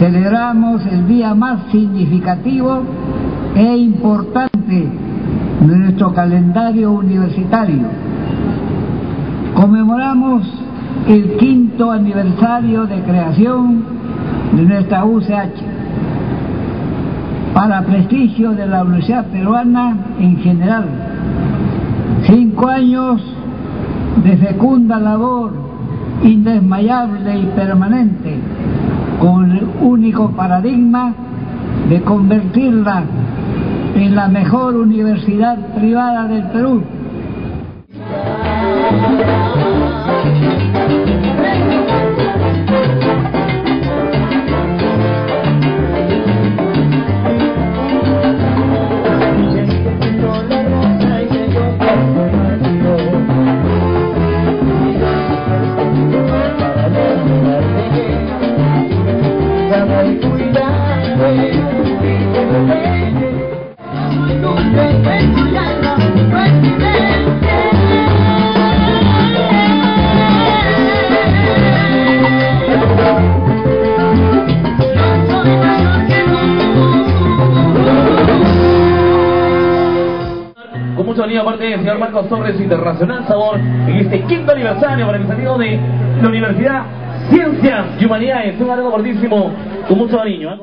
celebramos el día más significativo e importante de nuestro calendario universitario. Conmemoramos el quinto aniversario de creación de nuestra UCH para prestigio de la Universidad Peruana en general. Cinco años de fecunda labor indesmayable y permanente con el único paradigma de convertirla en la mejor universidad privada del Perú. mucho sonido aparte del señor Marcos Torres Internacional Sabor en este quinto aniversario para el sentido de la Universidad Ciencias y Humanidades. Un algo gordísimo, con mucho cariño. ¿eh?